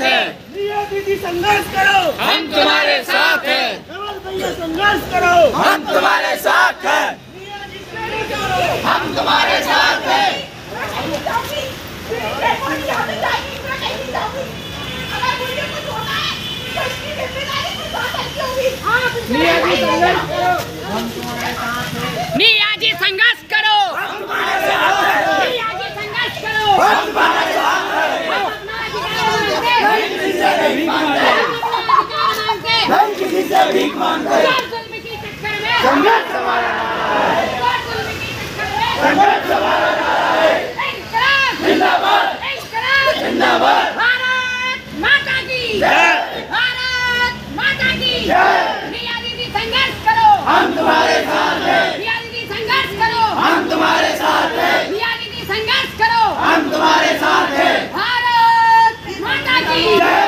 साथ हैं। रिया दीदी संघर्ष करो। हम तुम्हारे साथ हैं। भैया संघर्ष करो। हम तुम्हारे साथ हैं। हम तुम्हारे साथ हैं। रिया जी संघर्ष करो। नियाजी संघर्ष करो नियाजी संघर्ष करो हम किसी से भीख मांगते संघर्ष हमारा संघर्ष हमारा जिंदाबाद। जिंदाबाद। भारत माता की जय भारत माता की जय रिया दीदी संघर्ष करो हम तुम्हारे साथ हैं रिया दीदी संघर्ष करो हम तुम्हारे साथ हैं रिया दीदी संघर्ष करो हम तुम्हारे साथ हैं भारत माता की जय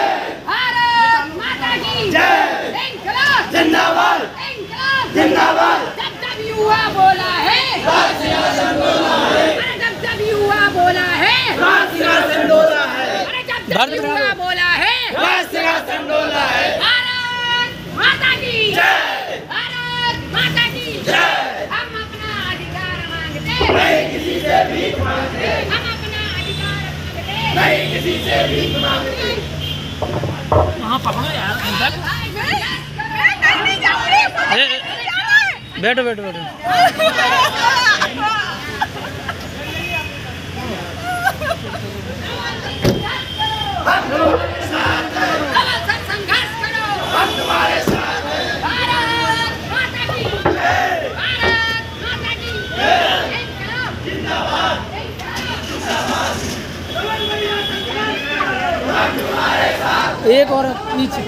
भारत माता की जय इंकलाब जिंदाबाद इंकलाब जिंदाबाद जब जब युवा बोला है अरे जब जब युवा बोला है सिंहासन डोला है बोला है। सिंहासन है। भारत माता की। जय। भारत माता की। जय। हम अपना अधिकार मांगते। नहीं किसी से भीख मांगते। हम अपना अधिकार मांगते। नहीं किसी से भीख मांगते। बैठो बैठो बैठो संघर्ष करो हम तुम्हारे साथ हैं भारत माता की भारत माता की इंकलाब जिंदाबाद एक और नीचे।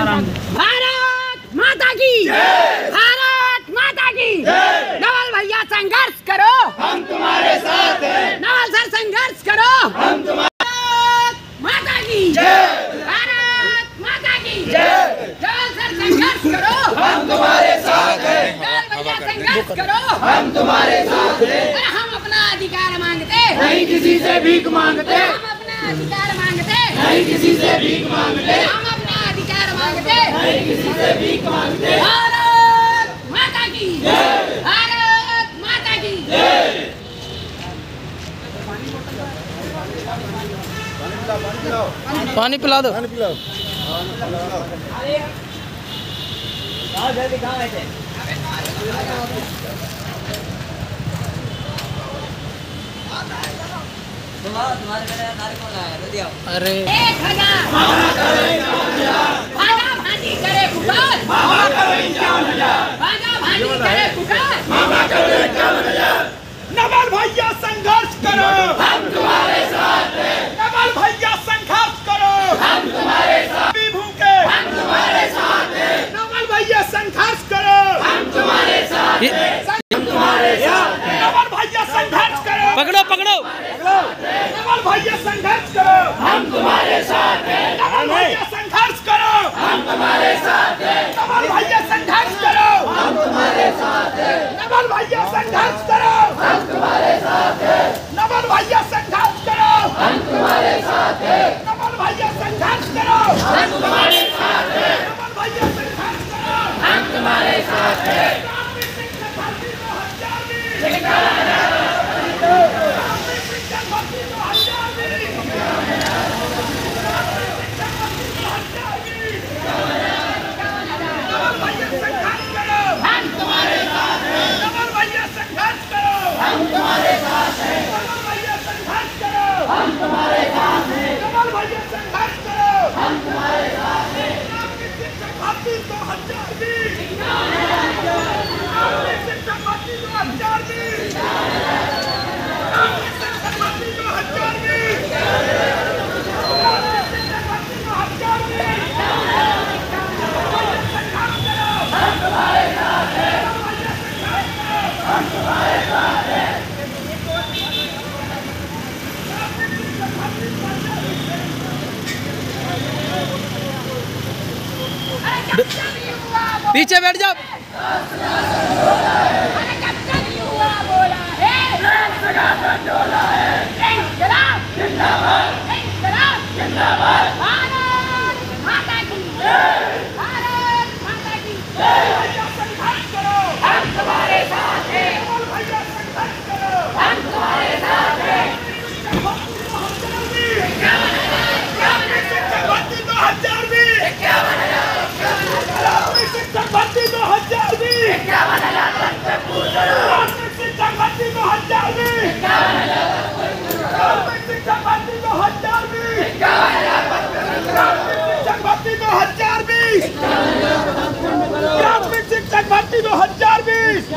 आराम भारत माता की भारत माता की नवल भैया संघर्ष करो हम तुम्हारे साथ हैं। नवल सर संघर्ष करो। हम तुम्हारे माता की। जय। भारत माता की। जय। नवल सर संघर्ष करो। हम तुम्हारे साथ हैं। संघर्ष करो। हम तुम्हारे साथ हैं। हम अपना अधिकार मांगते। नहीं किसी से भीख मांगते। हम अपना अधिकार मांगते। नहीं किसी से भीख मांगते। हम अपना अधिकार मांगते। नहीं किसी से भीख मांगते। भारत माता की। भारत माता की पानी पिला दो। अरे। एक हज़ार भागा भाजी करे पुकार भागा भाजी करे पुकार नवल भैया संघर्ष करो हम तुम्हारे साथ हैं नवल भैया संघर्ष करो हम तुम्हारे साथ भी भूखे हम तुम्हारे साथ हैं नवल भैया संघर्ष करो हम तुम्हारे साथ ये- हम तुम्हारे साथ हैं नवल भैया संघर्ष करो पकड़ो पकड़ो। भैया संघर्ष करो। हम तुम्हारे साथ हैं। संघर्ष करो। हम तुम्हारे साथ हैं। पीछे बैठ जाओ। है दो हज़ार बीस